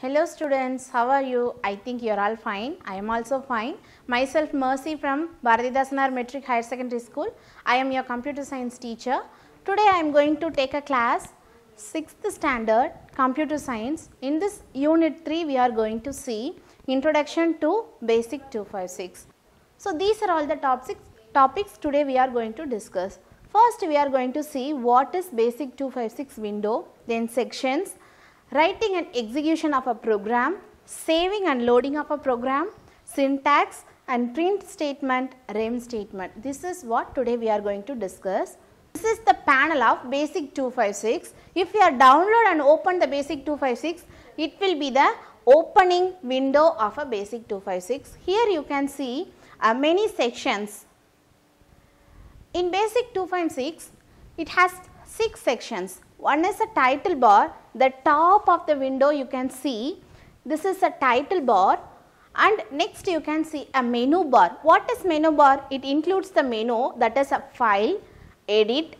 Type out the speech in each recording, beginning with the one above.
Hello students, how are you? I think you are all fine. I am also fine. Myself Mercy from Bharathidhasanar Matric Higher Secondary School. I am your computer science teacher. Today I am going to take a class 6th standard computer science. In this unit 3 we are going to see introduction to basic 256. So these are all the topics, topics today we are going to discuss. First we are going to see what is basic 256 window, then sections, writing and execution of a program, saving and loading of a program, syntax and print statement, rem statement. This is what today we are going to discuss. This is the panel of basic 256. If you are download and open the basic 256, it will be the opening window of a basic 256. Here you can see uh, many sections. In basic 256, it has 6 sections. One is a title bar, the top of the window you can see, this is a title bar and next you can see a menu bar. What is menu bar? It includes the menu that is a file, edit,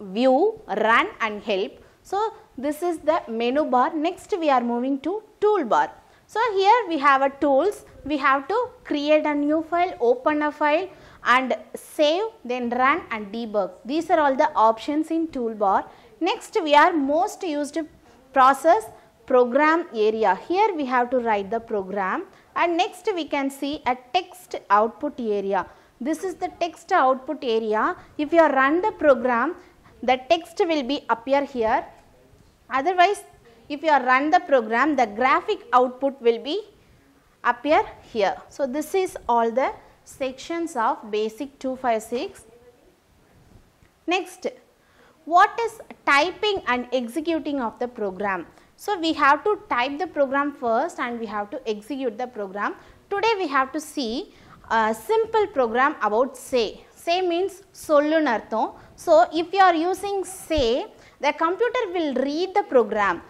view, run and help. So, this is the menu bar. Next we are moving to toolbar. So, here we have a tools, we have to create a new file, open a file and save, then run and debug. These are all the options in toolbar. Next we are most used process program area. Here we have to write the program and next we can see a text output area. This is the text output area. If you run the program, the text will be appear here. Otherwise, if you run the program, the graphic output will be appear here. So, this is all the sections of basic 256. Next, what is typing and executing of the program. So, we have to type the program first and we have to execute the program. Today we have to see a simple program about say. Say means sollun. So, if you are using say, the computer will read the program.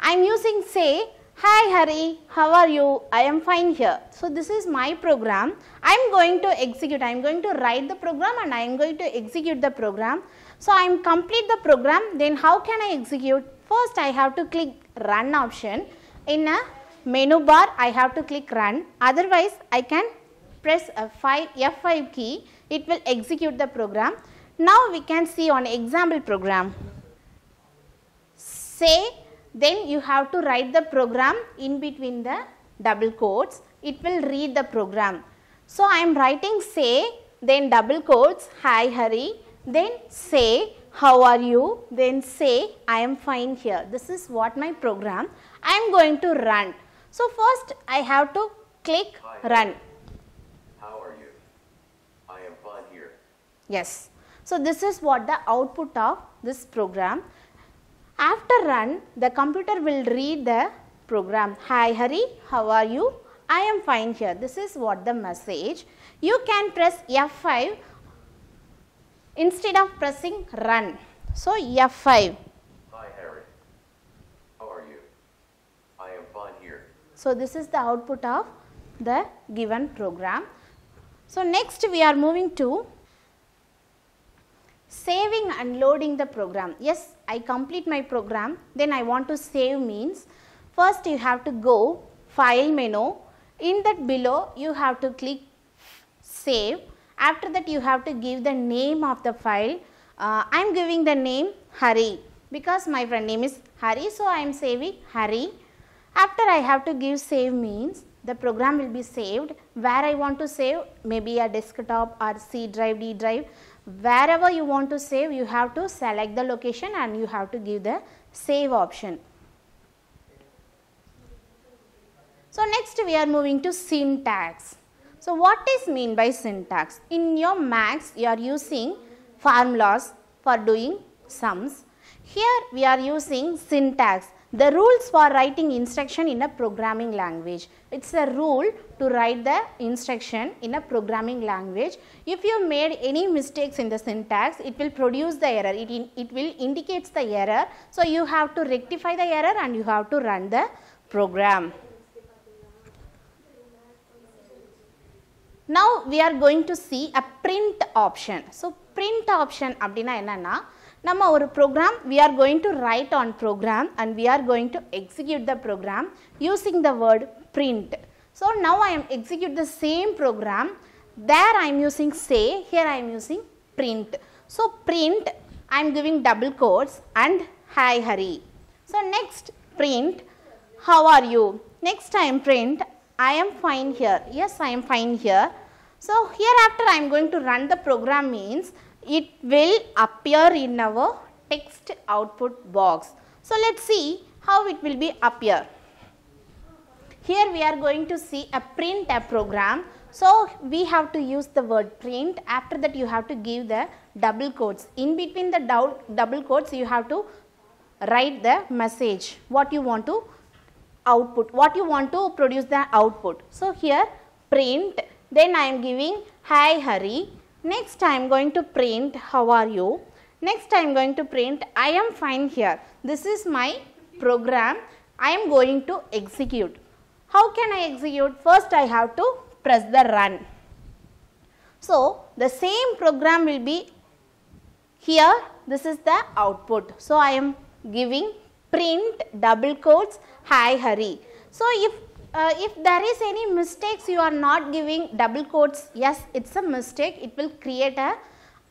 I am using say, hi Hari, how are you? I am fine here. So, this is my program. I am going to execute, I am going to write the program and I am going to execute the program. So, I am complete the program, then how can I execute? First, I have to click run option. In a menu bar, I have to click run. Otherwise, I can press a 5, F5 key, it will execute the program. Now, we can see on example program. Say, then you have to write the program in between the double quotes. It will read the program. So, I am writing say, then double quotes, hi Hari, then say, how are you, then say, I am fine here. This is what my program. I am going to run. So, first I have to click Hi. run. How are you? I am fine here. Yes. So, this is what the output of this program. After run, the computer will read the program. Hi Hari, how are you? I am fine here. This is what the message. You can press F5 instead of pressing run. So, F5. Hi, Hari. How are you? I am fine here. So, this is the output of the given program. So, next we are moving to saving and loading the program. Yes, I complete my program, then I want to save means first you have to go file menu, in that below you have to click save. After that you have to give the name of the file. Uh, I am giving the name Hari because my friend name is Hari. So, I am saving Hari. After I have to give save means the program will be saved where I want to save maybe a desktop or C drive, D drive wherever you want to save you have to select the location and you have to give the save option. So, next we are moving to syntax. So, what is mean by syntax? In your max you are using formulas for doing sums. Here we are using syntax, the rules for writing instruction in a programming language. It is a rule to write the instruction in a programming language. If you made any mistakes in the syntax, it will produce the error, it, in, it will indicates the error. So, you have to rectify the error and you have to run the program. Now we are going to see a print option. So print option அப்படினா என்னன்னா நம்ம ஒரு program we are going to write on program and we are going to execute the program using the word print. So now I am execute the same program there I am using say here I am using print. So print I am giving double quotes and hi Hari. So next print how are you next time print I am fine here. Yes I am fine here. So hereafter I am going to run the program means it will appear in our text output box. So let's see how it will be appear. Here we are going to see a print a program. So we have to use the word print. After that you have to give the double quotes. In between the dou- double quotes you have to write the message what you want to output. What you want to produce the output. So here print. Then i am giving hi hari. Next i am going to print. How are you? Next i am going to print. I am fine here. This is my program. I am going to execute. How can i execute? First i have to press the run. So the same program will be here. This is the output. So i am giving print double quotes hi hari. So if uh, if there is any mistakes you are not giving double quotes yes it's a mistake. It will create a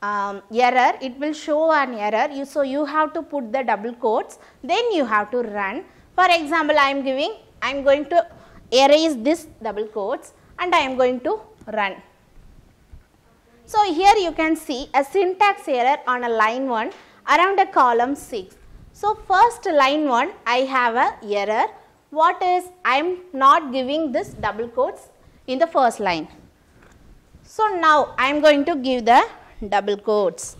um, error. It will show an error. You so you have to put the double quotes. Then you have to run. For example i am giving i am going to erase this double quotes and i am going to run. So here you can see a syntax error on a line 1 around a column 6. So first line 1 I have a error. What is I am not giving this double quotes in the first line. So now I am going to give the double quotes.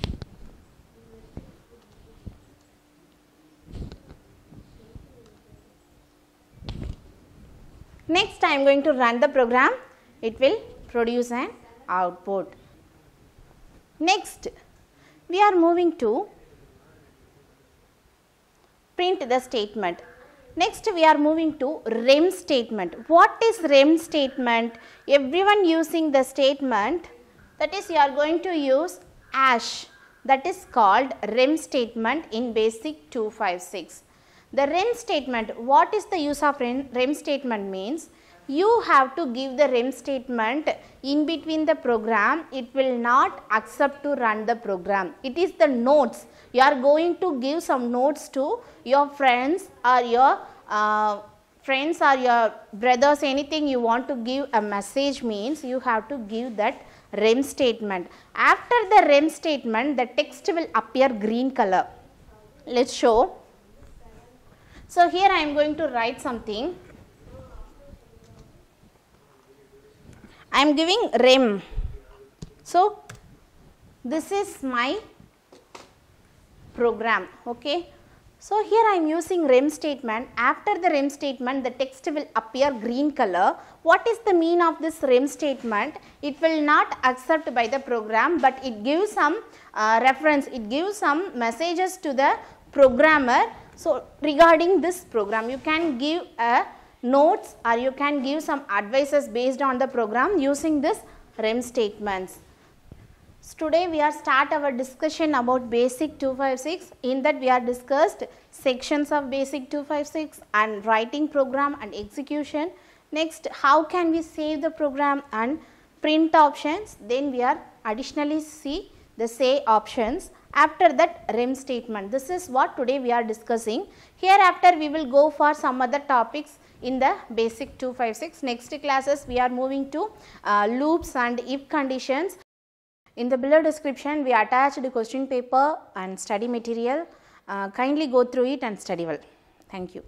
Next I am going to run the program. It will produce an output. Next, we are moving to print the statement. Next, we are moving to rem statement. What is rem statement? Everyone using the statement that is you are going to use hash that is called rem statement in basic 256. The rem statement, what is the use of rem, rem statement means? You have to give the REM statement in between the program, it will not accept to run the program. It is the notes. You are going to give some notes to your friends or your uh, friends or your brothers, anything you want to give a message means you have to give that REM statement. After the REM statement, the text will appear green color. Let's show. So here I am going to write something. I am giving rem. So, this is my program. Okay. So, here I am using rem statement. After the rem statement, the text will appear green color. What is the mean of this rem statement? It will not accept by the program, but it gives some uh, reference, it gives some messages to the programmer. So, regarding this program, you can give a notes or you can give some advices based on the program using this REM statements. So, today we are start our discussion about basic 256 in that we are discussed sections of basic 256 and writing program and execution. Next how can we save the program and print options then we are additionally see the say options after that REM statement. This is what today we are discussing. Hereafter we will go for some other topics in the basic 256. Next classes we are moving to uh, loops and if conditions. In the below description we attached the question paper and study material. Uh, kindly go through it and study well. Thank you.